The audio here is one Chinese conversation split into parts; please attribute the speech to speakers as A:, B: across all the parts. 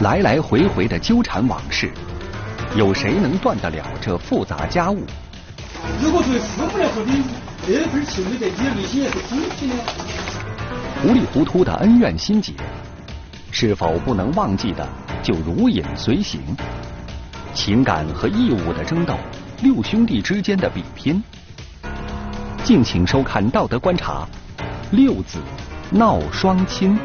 A: 来来回回的纠缠往事，有谁能断得了这复杂家务？
B: 如果作为父母来说，你这份情对自己的内心也是空虚的。
A: 糊里糊涂的恩怨心结，是否不能忘记的就如影随形？情感和义务的争斗，六兄弟之间的比拼。敬请收看《道德观察》，六子闹双亲。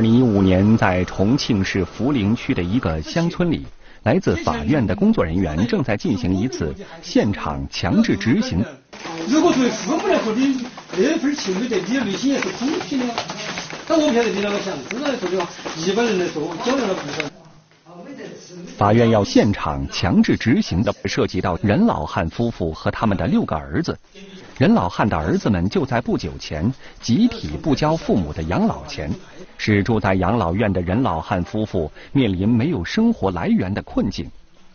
A: 二零一五年，在重庆市涪陵区的一个乡村里，来自法院的工作人员正在进行一次现场强制执行。
B: 如果作为父母来说，你那份情对待你的内心也是空虚的。但我不晓得你啷个想，正常来说的话，一般人来说，较量的部分。
A: 法院要现场强制执行的，涉及到任老汉夫妇和他们的六个儿子。任老汉的儿子们就在不久前集体不交父母的养老钱，使住在养老院的任老汉夫妇面临没有生活来源的困境。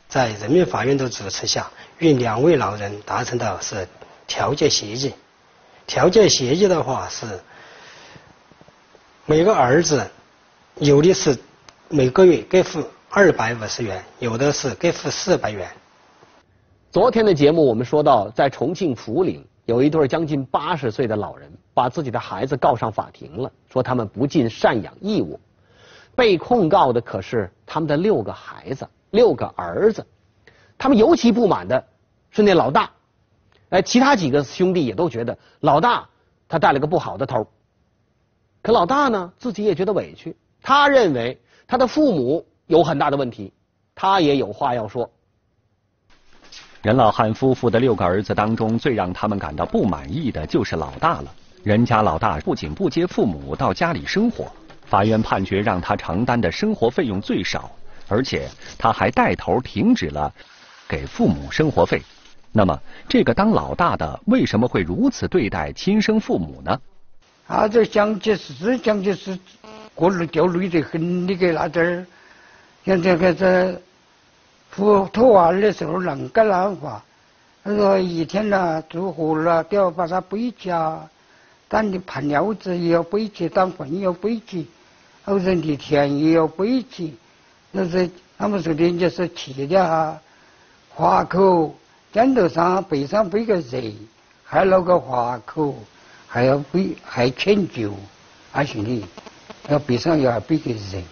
C: 在人民法院的主持下，与两位老人达成的是调解协议。调解协议的话是，每个儿子有的是每个月给付二百五十元，有的是给付四百元。
D: 昨天的节目我们说到，在重庆涪陵。有一对将近八十岁的老人，把自己的孩子告上法庭了，说他们不尽赡养义务。被控告的可是他们的六个孩子，六个儿子。他们尤其不满的是那老大，哎，其他几个兄弟也都觉得老大他带了个不好的头。可老大呢，自己也觉得委屈，他认为他的父母有很大的问题，他也有话要说。
A: 任老汉夫妇的六个儿子当中，最让他们感到不满意的就是老大了。人家老大不仅不接父母到家里生活，法院判决让他承担的生活费用最少，而且他还带头停止了给父母生活费。那么，这个当老大的为什么会如此对待亲生父母呢？
E: 他这讲解是讲解是，过路掉泪得很，你给那点儿，像这个这。不托娃儿的时候啷个啷法？他说一天呐做活了都要把他背起啊，当你盘料子也要背起，当粪也要背起，后人的田也要背起。那是他们说的就是气的哈，花口肩头上背上背个人，还那个花口，还要背还迁就，还行的，要背上要背个人。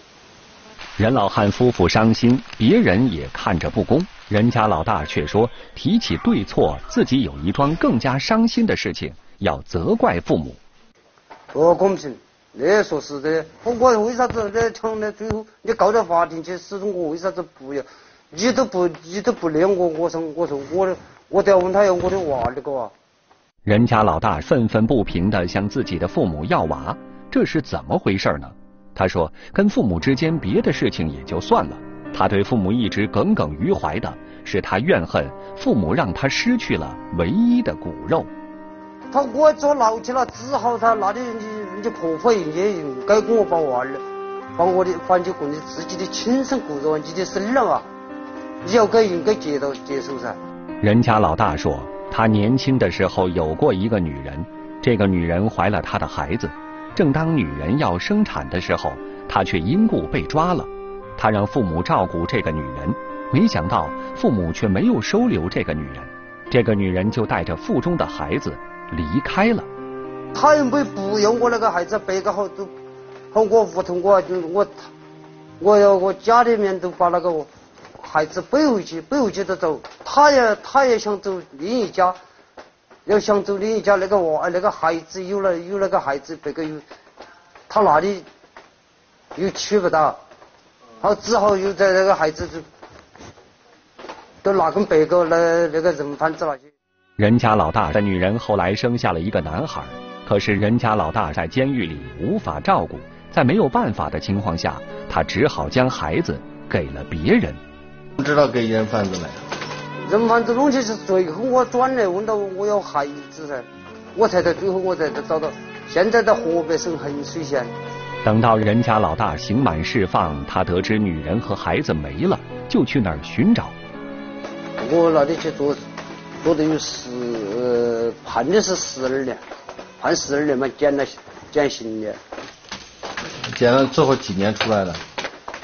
A: 任老汉夫妇伤心，别人也看着不公。人家老大却说，提起对错，自己有一桩更加伤心的事情要责怪父母。
F: 不公平！那说实的，我我为啥子那抢的最后你告到法庭去，始终我为啥子不要？你都不你都不理我，我说我说我我都要问他要我的娃那个啊。
A: 人家老大愤愤不平的向自己的父母要娃，这是怎么回事呢？他说：“跟父母之间别的事情也就算了，他对父母一直耿耿于怀的是他怨恨父母让他失去了唯一的骨肉。
F: 他我坐牢去了，只好他那里你你婆婆营业营该给我把娃儿，把我的把你过你自己的亲生骨肉，你的生了啊，你要该应该接到接受噻。”
A: 人家老大说，他年轻的时候有过一个女人，这个女人怀了他的孩子。正当女人要生产的时候，他却因故被抓了。他让父母照顾这个女人，没想到父母却没有收留这个女人。这个女人就带着腹中的孩子离开了。
F: 他又没不要我那个孩子，别个好都好我屋头，我就我我要我家里面都把那个孩子背回去，背回去就走。他也他也想走另一家。要想走另一家那个娃，那个孩子有了有那个孩子，别个又，他哪里又娶不到，他只好又在那个孩子就都拿跟别个那那个人贩子了去。
A: 人家老大的女人后来生下了一个男孩，可是人家老大在监狱里无法照顾，在没有办法的情况下，他只好将孩子给了别人。
G: 不知道给人贩子了。
F: 人贩子弄去是最后我转来问到我要孩子噻，我才在最后我才找到，现在在河北省衡水县。
A: 等到人家老大刑满释放，他得知女人和孩子没了，就去那儿寻找。
F: 我那里去做，做的有十，呃，判的是十二年，判十二年嘛，减了减刑的。
G: 减了之后几年出来了？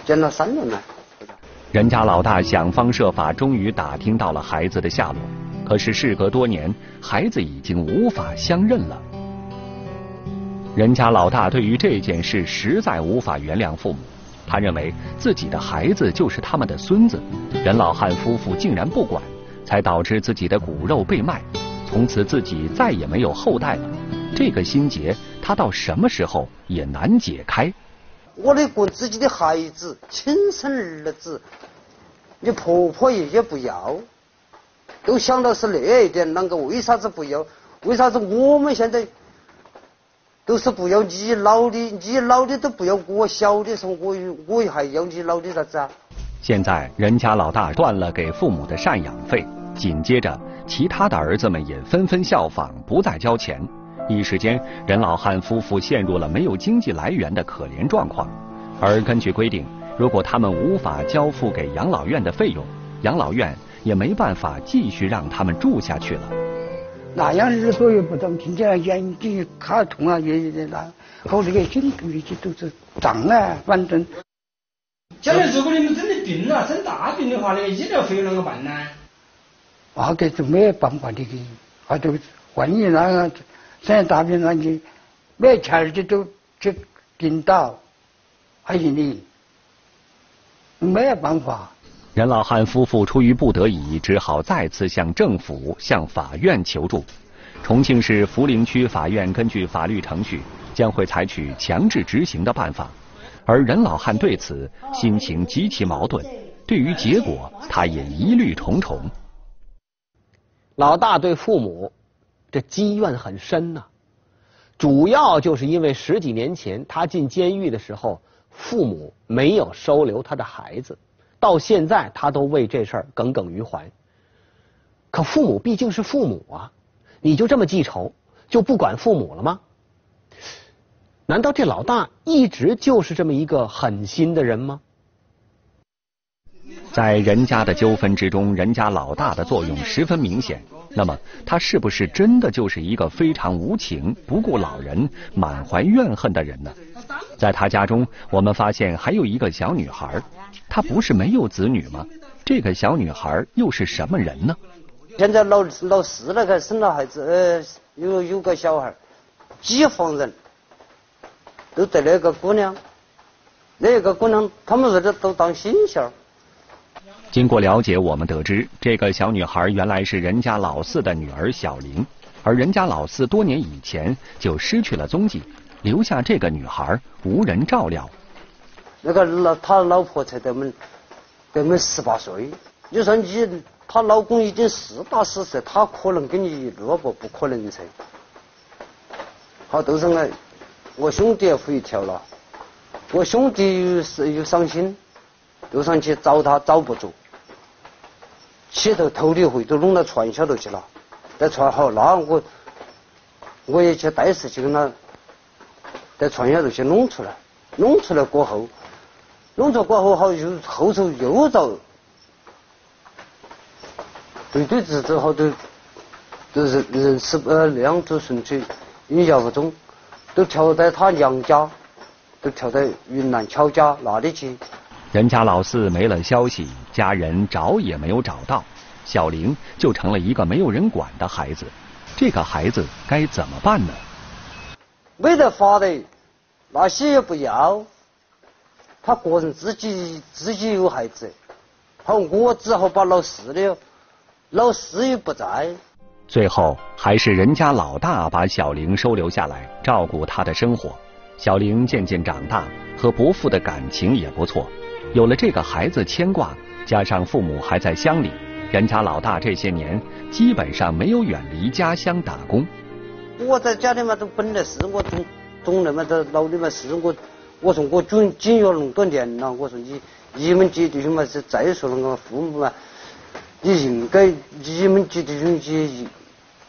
F: 减了三年了。
A: 人家老大想方设法，终于打听到了孩子的下落，可是事隔多年，孩子已经无法相认了。人家老大对于这件事实在无法原谅父母，他认为自己的孩子就是他们的孙子，任老汉夫妇竟然不管，才导致自己的骨肉被卖，从此自己再也没有后代了。这个心结，他到什么时候也难解开。
F: 我的管自己的孩子，亲生儿子，你婆婆爷爷不要，都想到是那一点，啷个为啥子不要？为啥子我们现在？都是不要你老的，你老的都不要我小的，说我我还要你老的啥子啊？
A: 现在人家老大断了给父母的赡养费，紧接着其他的儿子们也纷纷效仿，不再交钱。一时间，任老汉夫妇陷入了没有经济来源的可怜状况。而根据规定，如果他们无法交付给养老院的费用，养老院也没办法继续让他们住下去了。
E: 那样日子也不懂，听起来眼睛卡痛啊，也有点那，和那个颈部那些都是胀啊，反正。
B: 将来如果你们真的病了，生大病的话，那个医疗费用啷个办呢？
E: 那个就没办法的，那就万一那个生大病了，你没钱的都去顶到，还有你没有办法。
A: 任老汉夫妇出于不得已，只好再次向政府、向法院求助。重庆市涪陵区法院根据法律程序，将会采取强制执行的办法。而任老汉对此心情极其矛盾，对于结果他也疑虑重重。
D: 老大对父母这积怨很深呐，主要就是因为十几年前他进监狱的时候，父母没有收留他的孩子。到现在，他都为这事儿耿耿于怀。可父母毕竟是父母啊，你就这么记仇，就不管父母了吗？难道这老大一直就是这么一个狠心的人吗？
A: 在人家的纠纷之中，人家老大的作用十分明显。那么，他是不是真的就是一个非常无情、不顾老人、满怀怨恨的人呢？在他家中，我们发现还有一个小女孩。她不是没有子女吗？这个小女孩又是什么人呢？
F: 现在老老四那个生了孩子，呃，有有个小孩，几房人都在那个姑娘，那个姑娘他们儿子都当新儿。
A: 经过了解，我们得知这个小女孩原来是人家老四的女儿小玲，而人家老四多年以前就失去了踪迹，留下这个女孩无人照料。
F: 那个老他老婆才得们得们十八岁，你说你她老公已经四大四十，他可能跟你一路不？不可能噻。好，都是我我兄弟也回跳了，我兄弟又是又伤心，又上去找他找不着。起头头里回都弄到船下头去了，在船好，那我我也去带事去跟他在船下头去弄出来，弄出来过后，弄出过后好又后头又找，对对子子好都都是人事呃两足顺水，一摇不中，都调在他娘家，都调在云南乔家那里去。
A: 人家老四没了消息，家人找也没有找到，小玲就成了一个没有人管的孩子。这个孩子该怎么办呢？
F: 没得法的，那些也不要，他个人自己自己有孩子，好我只好把老四的，老四也不在。
A: 最后还是人家老大把小玲收留下来，照顾她的生活。小玲渐渐长大，和伯父的感情也不错。有了这个孩子牵挂，加上父母还在乡里，人家老大这些年基本上没有远离家乡打工。
F: 我在家里嘛都本来是我种种那么多老的嘛是我，我说我经经营那么多年了，我说你你们几弟兄嘛是再说那个父母嘛，你应该你们几弟兄去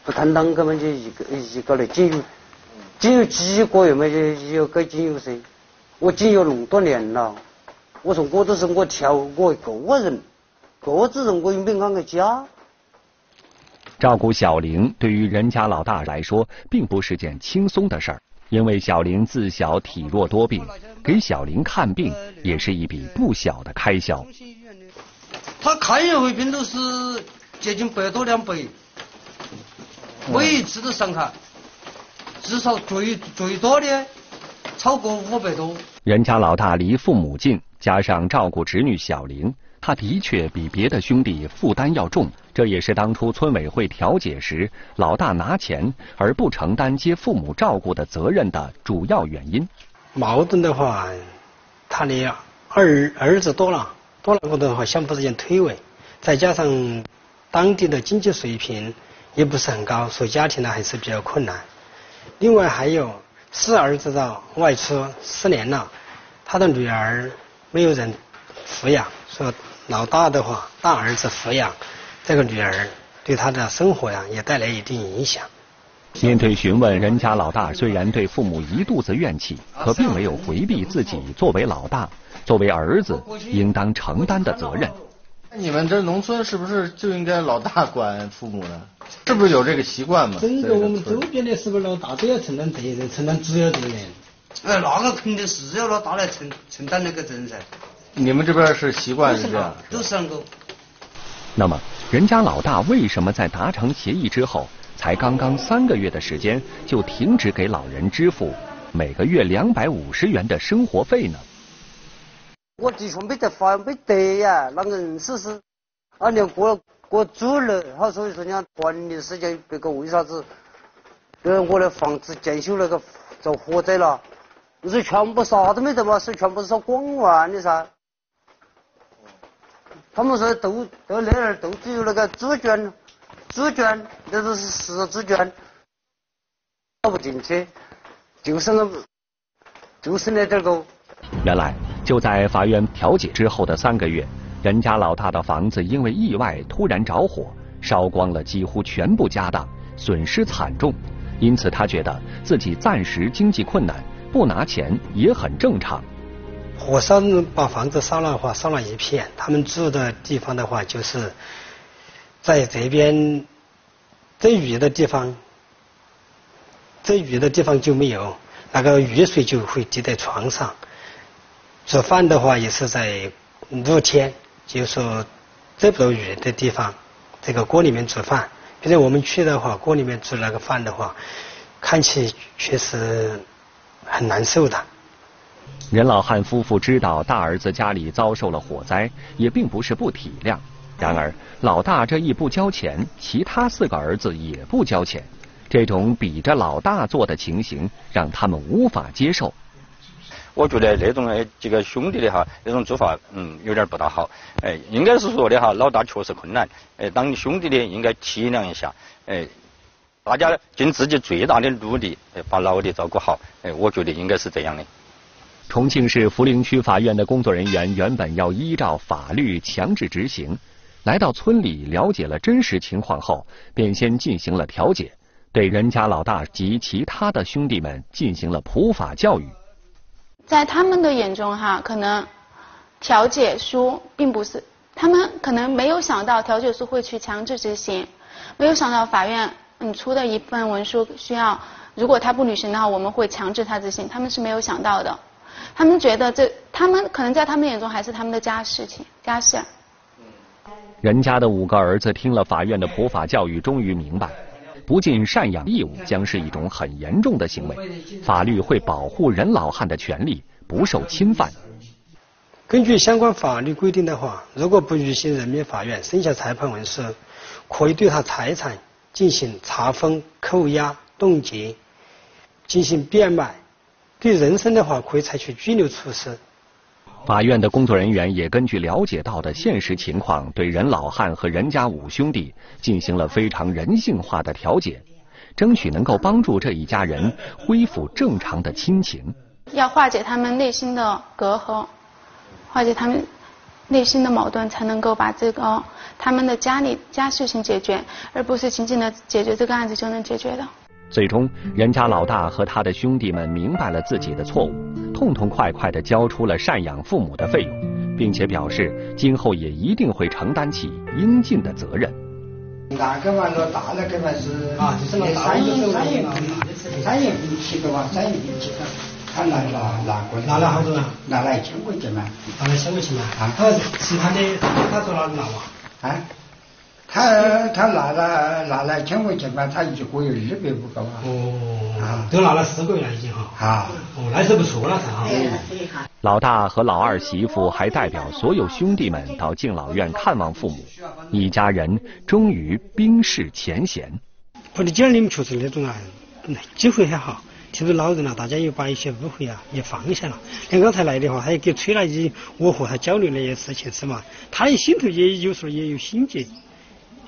F: 不谈当个嘛就一个一个来经营，经营几个月嘛就要该经营噻，我经有那么多年了，我说我都是我挑我一个人，个子人我又没安个家。
A: 照顾小玲对于任家老大来说，并不是件轻松的事儿，因为小玲自小体弱多病，给小玲看病也是一笔不小的开销。
F: 他看一回病都是接近百多两百，每一次都上看，至少最最多的超过五百多。
A: 人家老大离父母近，加上照顾侄女小玲。他的确比别的兄弟负担要重，这也是当初村委会调解时老大拿钱而不承担接父母照顾的责任的主要原因。
C: 矛盾的话，他的儿儿子多了，多了过的话相互之间推诿，再加上当地的经济水平也不是很高，所以家庭呢还是比较困难。另外还有四儿子的外出失联了，他的女儿没有人抚养，说。老大的话，大儿子抚养这个女儿，对他的生活呀也带来一定影响。
A: 面对询问，任家老大虽然对父母一肚子怨气，可并没有回避自己作为老大、作为儿子应当承担的责任。
G: 你们这农村是不是就应该老大管父母呢？是不是有这个习惯嘛？
B: 整个我们周边的是不是老大都要承担责任，承担主要责任？
F: 哎，那个肯定是要老大来承承担那个责任噻。
G: 你们这边是习惯是这样，
F: 都是那个。
A: 那么，人家老大为什么在达成协议之后，才刚刚三个月的时间，就停止给老人支付每个月两百五十元的生活费呢？
F: 我的确没得发，没得呀，那个人是是按年过过主了，好，所以说你看管理时间，别个为啥子？呃，我的房子建修那个遭火灾了，不是全部啥都没得嘛，是全部是说光完的噻。他们说都都那儿都只有那个猪圈，猪圈那都是十猪圈，跑不进去，就是那就是那点个。
A: 原来就在法院调解之后的三个月，任家老大的房子因为意外突然着火，烧光了几乎全部家当，损失惨重。因此他觉得自己暂时经济困难，不拿钱也很正常。
C: 火烧把房子烧了的话，烧了一片。他们住的地方的话，就是在这边遮雨的地方，遮雨的地方就没有，那个雨水就会滴在床上。做饭的话也是在露天，就是说遮不到雨的地方，这个锅里面煮饭。比如我们去的话，锅里面煮那个饭的话，看起确实很难受的。
A: 任老汉夫妇知道大儿子家里遭受了火灾，也并不是不体谅。然而，老大这一不交钱，其他四个儿子也不交钱，这种比着老大做的情形，让他们无法接受。
H: 我觉得那种哎几个兄弟的哈，那种做法嗯有点不大好。哎，应该是说的哈，老大确实困难。哎，当兄弟的应该体谅一下。哎，大家尽自己最大的努力，哎，把老的照顾好。哎，我觉得应该是这样的。
A: 重庆市涪陵区法院的工作人员原本要依照法律强制执行，来到村里了解了真实情况后，便先进行了调解，对任家老大及其他的兄弟们进行了普法教育。
I: 在他们的眼中，哈，可能调解书并不是，他们可能没有想到调解书会去强制执行，没有想到法院嗯出的一份文书需要，如果他不履行的话，我们会强制他执行，他们是没有想到的。他们觉得这，他们可能在他们眼中还是他们的家事情、家事
A: 人。家的五个儿子听了法院的普法教育，终于明白，不尽赡养义务将是一种很严重的行为，法律会保护任老汉的权利不受侵犯。
C: 根据相关法律规定的话，如果不履行人民法院生效裁判文书，可以对他财产进行查封、扣押、冻结，进行变卖。对人身的话，可以采取拘留措施。
A: 法院的工作人员也根据了解到的现实情况，对任老汉和任家五兄弟进行了非常人性化的调解。争取能够帮助这一家人恢复正常的亲情。
I: 要化解他们内心的隔阂，化解他们内心的矛盾，才能够把这个他们的家里家事情解决，而不是仅仅的解决这个案子就能解决的。
A: 最终，人家老大和他的兄弟们明白了自己的错误，痛痛快快地交出了赡养父母的费用，并且表示今后也一定会承担起应尽的责任。
E: 那个嘛，老大那个嘛是
C: 啊，就是那
E: 三
C: 大的
E: 三年
C: 三
E: 三年工期的嘛，三年工期的，他拿拿拿过来，
C: 拿了好多啊？
E: 拿了一千块钱嘛。
C: 拿了千块钱嘛？
E: 啊
C: 他其他的他说哪拿嘛？
E: 啊，他他拿了拿了一千块钱嘛，他一个月二百五个嘛。
C: 哦，都拿了四个月了已经哈。
E: 啊，
C: 哦，那是不错了噻哈。
A: 老大和老二媳妇还代表所有兄弟们到敬老院看望父母，一家人终于冰释前嫌。
C: 我的姐儿你们确实那种啊，机会很好。其实老人了，大家又把一些误会啊也放下了。像刚才来的话，他也给崔了一我和他交流那些事情是嘛，他的心头也有时候也有心结。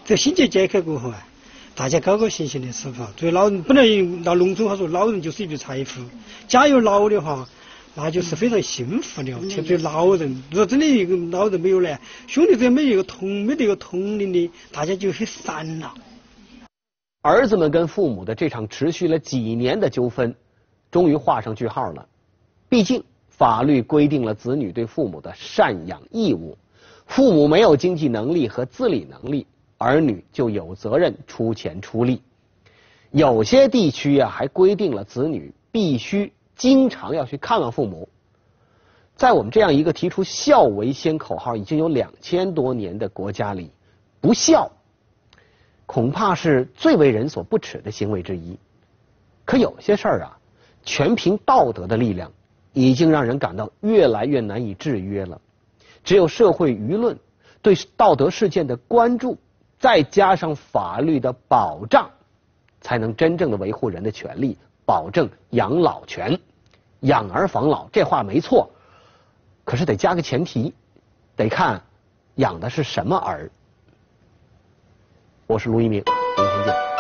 C: 这心结解开过后啊，大家高高兴兴的吃饭。作为老人，本来到农村话说，老人就是一笔财富。家有老的话，那就是非常幸福的。特别老人，如果真的一个老人没有呢，兄弟之间没一个同没得一个同龄的，大家就很散了。
D: 儿子们跟父母的这场持续了几年的纠纷，终于画上句号了。毕竟法律规定了子女对父母的赡养义务，父母没有经济能力和自理能力，儿女就有责任出钱出力。有些地区啊，还规定了子女必须经常要去看望父母。在我们这样一个提出“孝为先”口号已经有两千多年的国家里，不孝。恐怕是最为人所不齿的行为之一。可有些事儿啊，全凭道德的力量，已经让人感到越来越难以制约了。只有社会舆论对道德事件的关注，再加上法律的保障，才能真正的维护人的权利，保证养老权。养儿防老这话没错，可是得加个前提，得看养的是什么儿。我是卢一鸣，明天见。